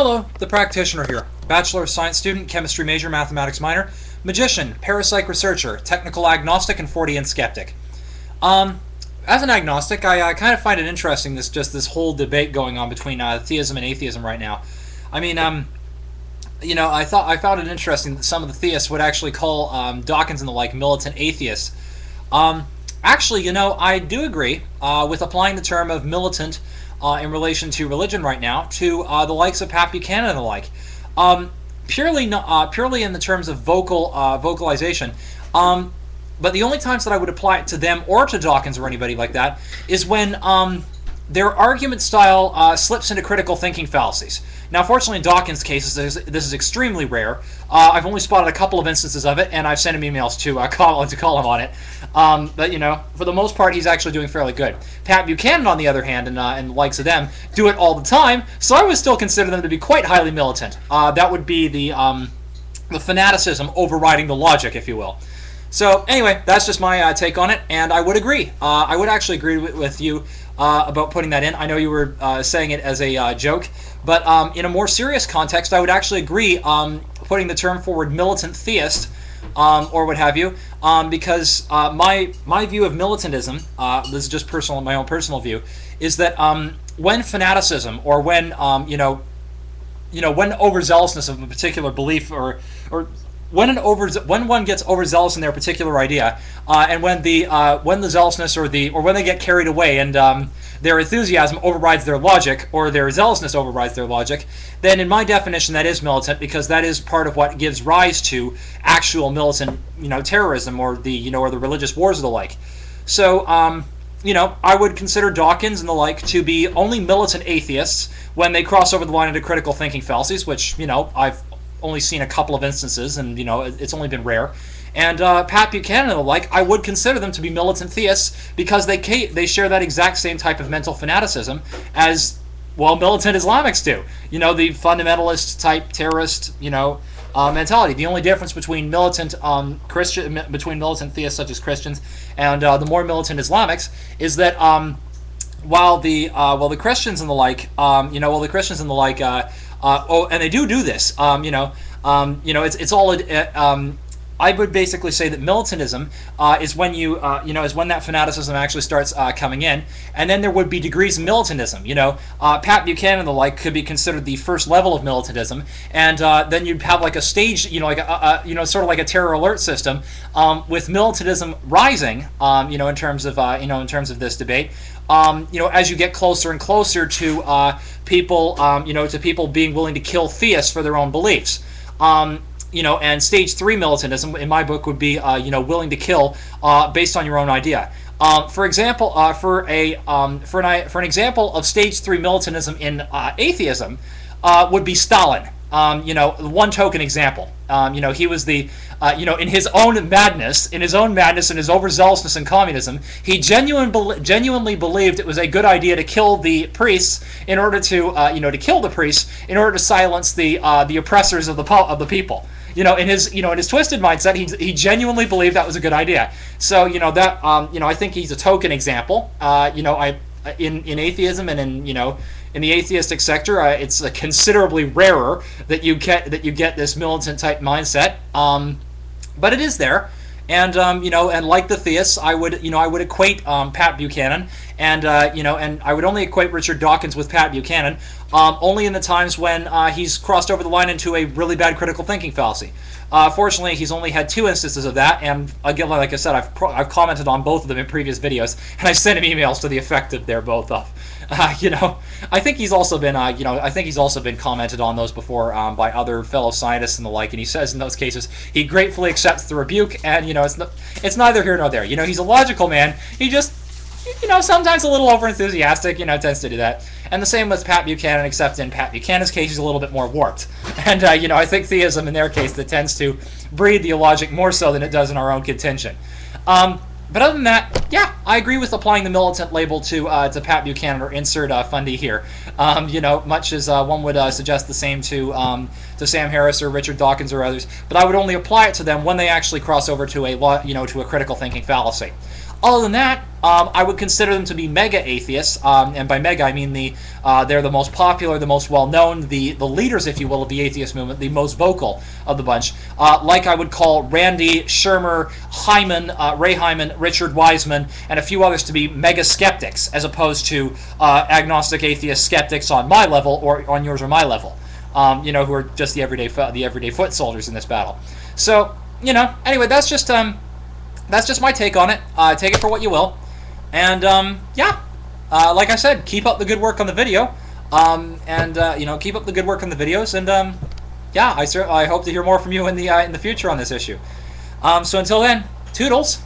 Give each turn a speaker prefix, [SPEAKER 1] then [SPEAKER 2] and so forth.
[SPEAKER 1] Hello, the practitioner here. Bachelor of Science student, chemistry major, mathematics minor, magician, parapsych researcher, technical agnostic, and Fortean skeptic. Um, as an agnostic, I uh, kind of find it interesting this just this whole debate going on between uh, theism and atheism right now. I mean, um, you know, I thought I found it interesting that some of the theists would actually call um, Dawkins and the like militant atheists. Um, actually, you know, I do agree uh, with applying the term of militant uh, in relation to religion right now to uh, the likes of Pat Buchanan and the like. Um, purely, uh, purely in the terms of vocal uh, vocalization. Um, but the only times that I would apply it to them or to Dawkins or anybody like that is when um, their argument style uh, slips into critical thinking fallacies. Now, fortunately, in Dawkins' cases, this is, this is extremely rare. Uh, I've only spotted a couple of instances of it, and I've sent him emails to uh, call to call him on it. Um, but you know, for the most part, he's actually doing fairly good. Pat Buchanan, on the other hand, and uh, and likes of them, do it all the time. So I would still consider them to be quite highly militant. Uh, that would be the um, the fanaticism overriding the logic, if you will. So anyway, that's just my uh, take on it, and I would agree. Uh, I would actually agree with, with you uh, about putting that in. I know you were uh, saying it as a uh, joke, but um, in a more serious context, I would actually agree um, putting the term forward militant theist. Um, or what have you, um, because uh, my my view of militantism, this is just personal, my own personal view, is that um, when fanaticism or when um, you know, you know, when overzealousness of a particular belief or or when an over when one gets overzealous in their particular idea, uh, and when the uh, when the zealousness or the or when they get carried away and um, their enthusiasm overrides their logic or their zealousness overrides their logic, then in my definition that is militant because that is part of what gives rise to actual militant you know terrorism or the you know or the religious wars or the like. So um, you know I would consider Dawkins and the like to be only militant atheists when they cross over the line into critical thinking fallacies, which you know I've only seen a couple of instances, and you know it's only been rare. And uh, Pat Buchanan and the like, I would consider them to be militant theists because they they share that exact same type of mental fanaticism as well militant Islamics do. You know, the fundamentalist type terrorist, you know, uh, mentality. The only difference between militant um, Christian between militant theists such as Christians and uh, the more militant Islamics is that um, while the uh, the Christians and the like, um, you know, while the Christians and the like uh, uh, oh, and they do do this. Um, you know, um, you know, it's it's all. Uh, um, I would basically say that militantism uh, is when you, uh, you know, is when that fanaticism actually starts uh, coming in, and then there would be degrees of militantism. You know, uh, Pat Buchanan and the like could be considered the first level of militantism, and uh, then you'd have like a stage, you know, like a, a you know, sort of like a terror alert system, um, with militantism rising, um, you know, in terms of, you know, in terms of this debate. Um, you know, as you get closer and closer to people, um, you know, to people being willing to kill theists for their own beliefs. Um, you know, and stage three militantism in my book would be, uh, you know, willing to kill uh, based on your own idea. Um, for example, uh, for a um, for an for an example of stage three militantism in uh, atheism, uh, would be Stalin. Um, you know, one token example. Um, you know, he was the, uh, you know, in his own madness, in his own madness and his overzealousness in communism, he genuine, be genuinely believed it was a good idea to kill the priests in order to, uh, you know, to kill the priests in order to silence the uh, the oppressors of the of the people. You know, in his, you know, in his twisted mindset, he, he genuinely believed that was a good idea. So, you know, that, um, you know, I think he's a token example. Uh, you know, I, in in atheism and in, you know in the atheistic sector, uh, it's uh, considerably rarer that you get that you get this militant type mindset. Um, but it is there, and um, you know, and like the theists, I would you know I would equate um, Pat Buchanan, and uh, you know, and I would only equate Richard Dawkins with Pat Buchanan, um, only in the times when uh, he's crossed over the line into a really bad critical thinking fallacy. Uh, fortunately, he's only had two instances of that, and again, like I said, I've, I've commented on both of them in previous videos, and I sent him emails to the effect that they're both of. Uh, you know, I think he's also been, uh, you know, I think he's also been commented on those before um, by other fellow scientists and the like, and he says in those cases he gratefully accepts the rebuke, and you know, it's no, it's neither here nor there. You know, he's a logical man. He just, you know, sometimes a little overenthusiastic. You know, tends to do that. And the same with Pat Buchanan, except in Pat Buchanan's case, he's a little bit more warped. And uh, you know, I think theism in their case that tends to breed the illogic more so than it does in our own contention. Um, but other than that, yeah, I agree with applying the militant label to uh, to Pat Buchanan or insert uh, Fundy here. Um, you know, much as uh, one would uh, suggest the same to um, to Sam Harris or Richard Dawkins or others, but I would only apply it to them when they actually cross over to a you know to a critical thinking fallacy. Other than that, um, I would consider them to be mega atheists, um, and by mega I mean the uh, they're the most popular, the most well known, the the leaders, if you will, of the atheist movement, the most vocal of the bunch. Uh, like I would call Randi Shermer, Hyman, uh, Ray Hyman, Richard Wiseman, and a few others to be mega skeptics, as opposed to uh, agnostic atheist skeptics on my level or on yours or my level. Um, you know, who are just the everyday the everyday foot soldiers in this battle. So you know, anyway, that's just um, that's just my take on it. Uh, take it for what you will. And um, yeah, uh, like I said, keep up the good work on the video. Um, and uh, you know, keep up the good work on the videos. And um, yeah, I I hope to hear more from you in the uh, in the future on this issue. Um, so until then, toodles.